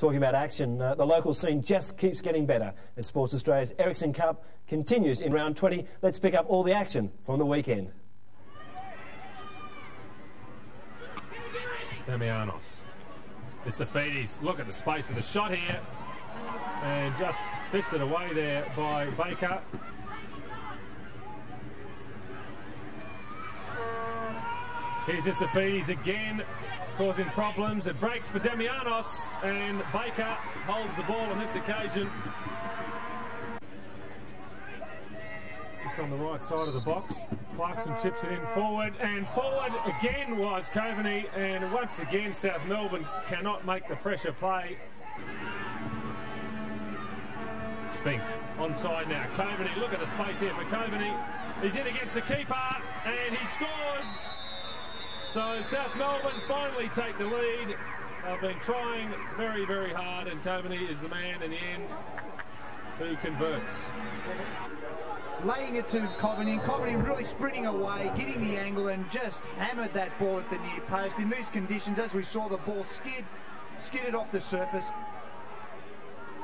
Talking about action, uh, the local scene just keeps getting better as Sports Australia's Ericsson Cup continues in round 20. Let's pick up all the action from the weekend. Damianos. Iosifidis, look at the space for the shot here. And just fisted away there by Baker. Here's Iosifidis again, causing problems. It breaks for Damianos, and Baker holds the ball on this occasion. Just on the right side of the box. Clarkson chips it in forward, and forward again was Coveney, and once again South Melbourne cannot make the pressure play. Spink onside now. Coveney, look at the space here for Coveney. He's in against the keeper, and he scores. So South Melbourne finally take the lead. They've been trying very, very hard, and Coveney is the man in the end who converts. Laying it to Coveney. Coveney really sprinting away, getting the angle, and just hammered that ball at the near post. In these conditions, as we saw, the ball skid, skidded off the surface.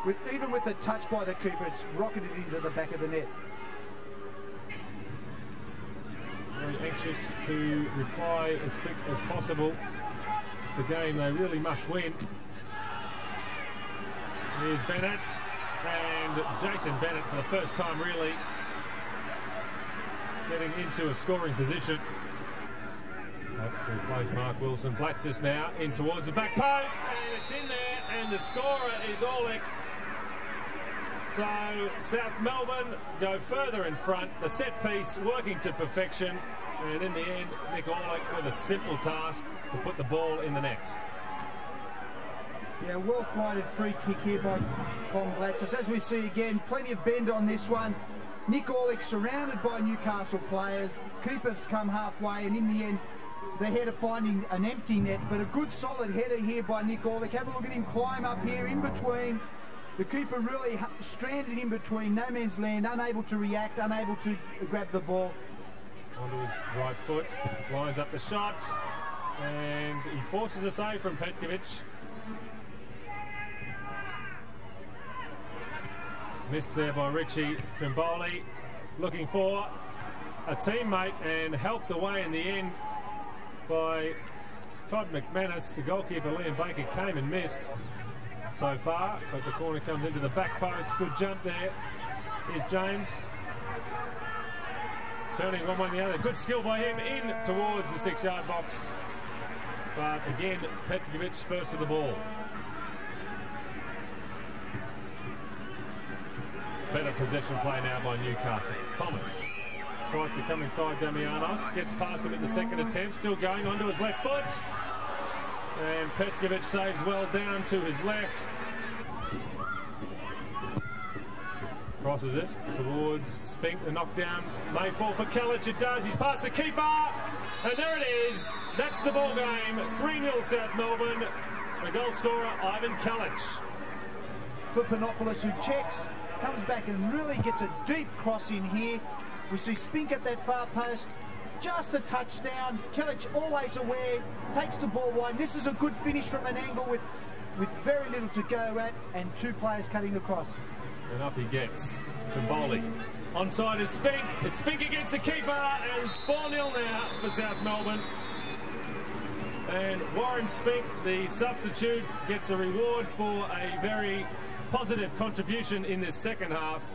With, even with a touch by the keeper, it's rocketed into the back of the net. Anxious to reply as quick as possible. It's a game they really must win. Here's Bennett and Jason Bennett for the first time really getting into a scoring position. That's plays Mark Wilson. Blatsis now in towards the back post and it's in there and the scorer is Oleg. So South Melbourne go further in front. The set piece working to perfection. And in the end, Nick Orlick with a simple task to put the ball in the net. Yeah, well flighted free kick here by Con Blatsis. As we see again, plenty of bend on this one. Nick Orlick surrounded by Newcastle players. Keepers come halfway, and in the end, the header finding an empty net, but a good solid header here by Nick Orlick. Have a look at him climb up here in between the keeper really stranded in between, no man's land, unable to react, unable to grab the ball. Onto his right foot, lines up the shot, and he forces a save from Petkovic. Missed there by Richie Trimboli, looking for a teammate and helped away in the end by Todd McManus. The goalkeeper Liam Baker came and missed so far, but the corner comes into the back post. Good jump there. Here's James. Turning one way the other. Good skill by him in towards the six-yard box. But again, Petkovic first of the ball. Better possession play now by Newcastle. Thomas tries to come inside Damianos. Gets past him at the second attempt. Still going onto his left foot. And Petkovic saves well down to his left. Crosses it towards Spink. The knockdown may fall for Kalic. It does. He's past the keeper. And there it is. That's the ball game. 3-0 South Melbourne. The goal scorer, Ivan Kalic. For Panopoulos, who checks, comes back and really gets a deep cross in here. We see Spink at that far post just a touchdown. Kalic always aware, takes the ball wide. This is a good finish from an angle with, with very little to go at and two players cutting across. And up he gets Bowley. Onside is Spink. It's Spink against the keeper and it's 4-0 now for South Melbourne. And Warren Spink, the substitute, gets a reward for a very positive contribution in this second half.